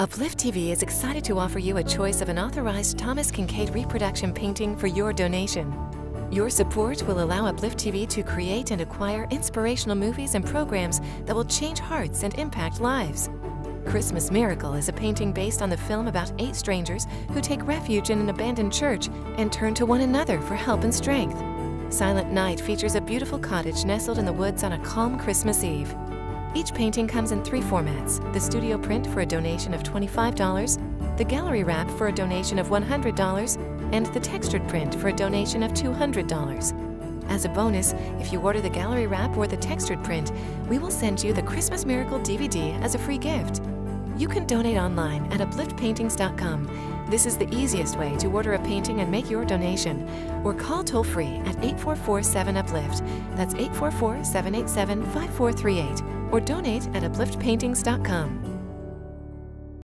Uplift TV is excited to offer you a choice of an authorized Thomas Kinkade reproduction painting for your donation. Your support will allow Uplift TV to create and acquire inspirational movies and programs that will change hearts and impact lives. Christmas Miracle is a painting based on the film about eight strangers who take refuge in an abandoned church and turn to one another for help and strength. Silent Night features a beautiful cottage nestled in the woods on a calm Christmas Eve. Each painting comes in three formats the studio print for a donation of $25, the gallery wrap for a donation of $100, and the textured print for a donation of $200. As a bonus, if you order the gallery wrap or the textured print, we will send you the Christmas Miracle DVD as a free gift. You can donate online at upliftpaintings.com. This is the easiest way to order a painting and make your donation. Or call toll free at 844 7 Uplift. That's 844 787 5438 or donate at upliftpaintings.com.